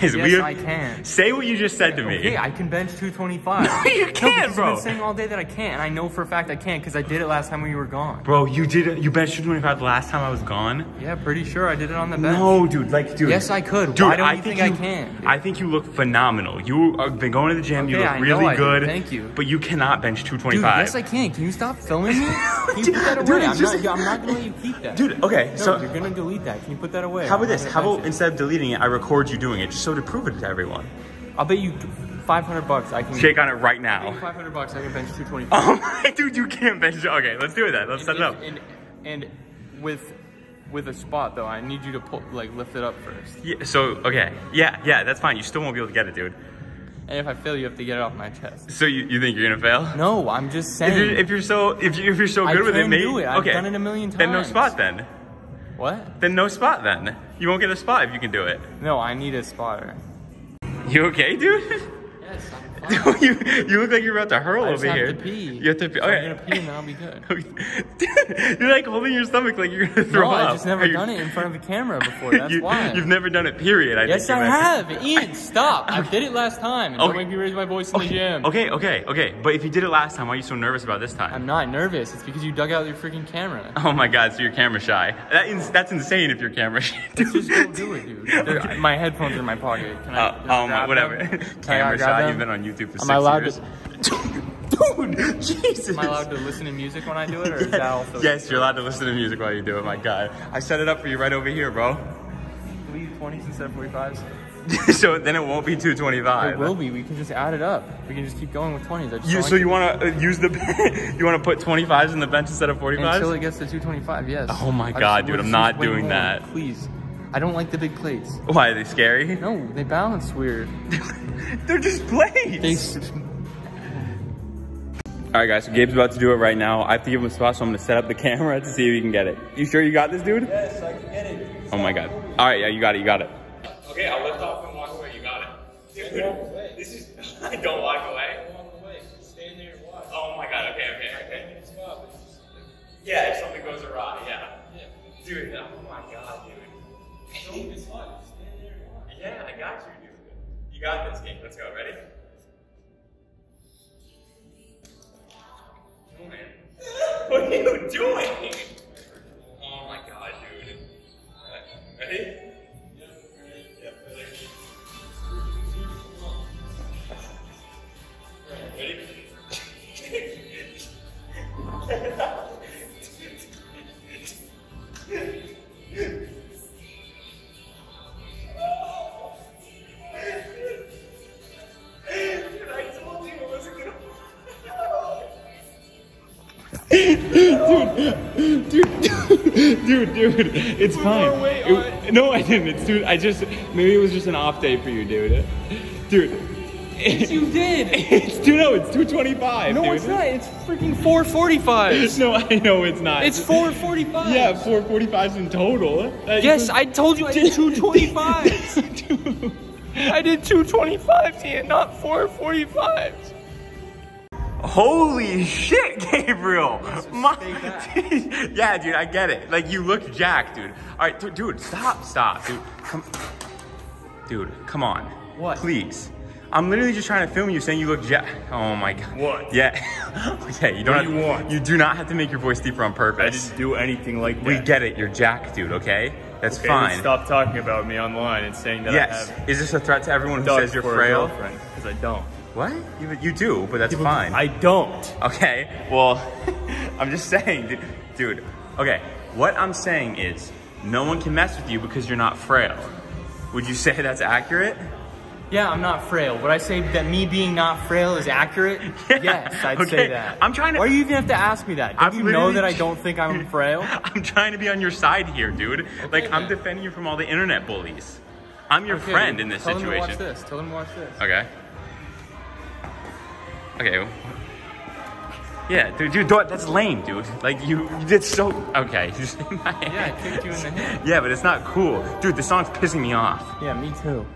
Guys, Yes, we I can. say what you just said to me. Okay, I can bench 225. No, you can't, because bro. You've been saying all day that I can't, and I know for a fact I can't because I did it last time when you were gone. Bro, you did it. you benched 225 the last time I was gone? Yeah, pretty sure I did it on the bench. No, dude, like, dude. Yes, I could. Dude, Why don't I you think think I can, dude? I think you look phenomenal. You have been going to the gym. you look I really good. Thank you. But you cannot bench Dude, 225. yes I can. Can you stop filming me? Can you Dude, put that away? it's I'm, just- not, I'm not gonna let you keep that. Dude, okay, no, so you're gonna delete that. Can you put that away? how about this? How about instead of deleting it, I record you doing it just so to prove it to everyone. I'll bet you 500 bucks I can. Shake on it right now. 500 bucks I can bench 225. Oh my, dude, you can't bench. Okay, let's do it then. Let's set it up. And, and, and with with a spot though, I need you to pull like lift it up first. Yeah, so, okay. Yeah, yeah, that's fine. You still won't be able to get it, dude. And if I fail, you have to get it off my chest. So you, you think you're gonna fail? No, I'm just saying. If you're, if you're so if, you, if you're so I good with it, maybe do it. I've okay. done it a million times. Then no spot then. What? Then no spot then. You won't get a spot if you can do it. No, I need a spotter. You okay, dude? Yes, I'm fine. you you look like you're about to hurl I over have here. to pee. You have to pee. So I'm gonna pee and I'll be good. you're like holding your stomach like you're gonna throw No, up. I've just never Are you- done it in front of a camera before. That's you, why. You've never done it. Period. I Yes, I you have. Ian, stop. I did it last time. And Okay. Don't make me raise my voice in the gym. Okay, okay, okay. But if you did it last time, why are you so nervous about this time? I'm not nervous. It's because you dug out your freaking camera. Oh my god, so you're camera shy. That is, that's insane if you're camera shy. Just go do it, dude. There- My headphones are in my pocket. Can I? Uh, oh my, whatever. Camera shy. them? You've been on YouTube for Am six I allowed years. to? Dude, Jesus. Am I allowed to listen to music when I do it, or is that also? Yes, you're allowed to listen to music while you do it. My God, I set it up for you right over here, bro. Leave 20s instead of 45s. so then it won't be 225. It will be. We can just add it up. We can just keep going with 20s. I just You, so like you want to uh, use the you want to put 25s in the bench instead of 45s until it gets to 225. Yes. Oh my I just- God, dude, I'm not doing more, that. Please. I don't like the big plates. Why are they scary? No, they balance weird. They're just plates. They. s- All right, guys. So Gabe's about to do it right now. I have to give him a spot, so I'm gonna set up the camera to see if he can get it. You sure you got this, dude? Yes, I can get it. Oh my God. All right, yeah, you got it. You got it. Okay, I'll lift off and walk away. You got it. Dude, this is. don't walk away. Stand there and watch. Oh my God. Okay, okay, okay. Yeah, if something goes awry, yeah. Dude, oh my God, dude. Yeah, I got you, dude. You got this, Gabe. Let's go. Ready? On, man. What are you doing? Dude, dude, dude, dude, it's fine. It- no, I didn't. It's dude. I just maybe it was just an off day for you, dude. Dude, Yes, you did. it's dude. No, it's two twenty five. No, dude. it's not. It's freaking 445. No, I know it's not. It's 445. Yeah, four forty fives in total. That Yes, I told you I did 225. I did 225 Ian, not 445s. Holy shit, Gabriel! My- yeah, dude, I get it. Like you look jacked, dude. All right, dude, dude, stop, stop, dude. Come, dude, come on. What? Please. I'm literally just trying to film you saying you look jacked. Oh my god. What? Yeah. okay, you don't What have, do you want? You do not have to make your voice deeper on I purpose. didn't do anything like that. we get it. You're jack, dude. Okay, that's Okay, fine. Stop talking about me online and saying that Yes. I have Is this a threat to everyone who says you're frail? because I don't. What? You, you do, but that's fine. I don't. Okay, well, I'm just saying, dude, dude. Okay, what I'm saying is, no one can mess with you because you're not frail. Would you say that's accurate? Yeah, I'm not frail. Would I say that me being not frail is accurate? Yeah, Yes, I'd okay. say that. I'm trying to- Why do you even have to ask me that? Don't I'm you know that I don't think I'm frail? I'm trying to be on your side here, dude. like, I'm defending you from all the internet bullies. I'm your Okay, friend in this tell situation. Them to watch this. Tell them to watch this. Okay. Okay. Yeah, dude, dude, don't- that's lame, dude. Like, you, you did so. Okay. just hit my Yeah, I kicked you in the head. Yeah, but it's not cool. Dude, the song's pissing me off. Yeah, me too.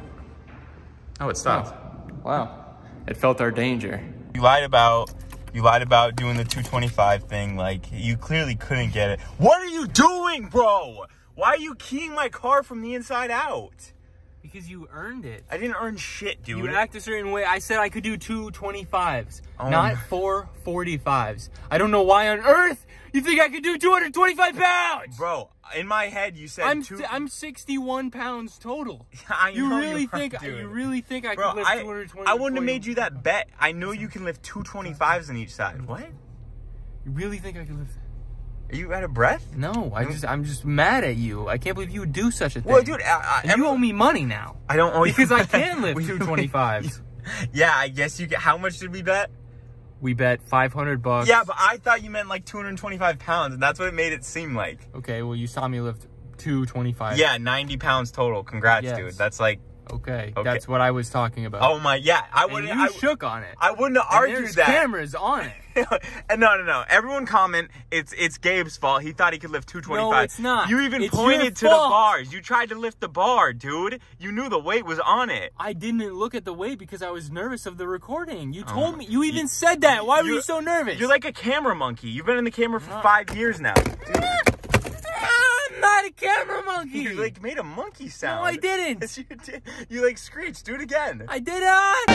Oh, it stopped. Oh, wow. It felt our danger. You lied about you lied about doing the 225 thing. Like you clearly couldn't get it. What are you doing, bro? Why are you keying my car from the inside out? Because you earned it. I didn't earn shit, dude. You act a certain way. I said I could do two 25s, Oh not four 45s. I don't know why on earth you think I could do 225 pounds. Bro, in my head you said I'm two. I'm 61 pounds total. I You know really are, think dude. you really think I Bro, could lift I, 220? I wouldn't have made you that bet. I know you can lift two 25s on each side. What? You really think I could lift? Are you out of breath? No, I just I'm just mad at you. I can't believe you would do such a thing. Well, dude, I, I, you owe me money now I don't owe you because I can lift We- 225s. Yeah, I guess you can. How much did we bet? We bet 500 bucks. Yeah, but I thought you meant like 225 pounds, and that's what it made it seem like. Okay, well you saw me lift 225. Yeah, 90 pounds total. Congrats, Yes. dude. That's like, Okay, Okay. that's what I was talking about. oh my, yeah. I and wouldn't. you I, shook on it. I wouldn't have And argued there's that. cameras on it. and no, no, no. Everyone comment it's it's Gabe's fault. He thought he could lift 225. No, it's not. You even It's pointed to the bars. You tried to lift the bar, dude. You knew the weight was on it. I didn't look at the weight because I was nervous of the recording. You Oh told my- me. You even said that. Why were you- you so nervous? You're like a camera monkey. You've been in the camera for five years now. Dude, I'm not a camera monkey. you like made a monkey sound. no, I didn't. Yes, you did. You like screeched. Do it again. I did not.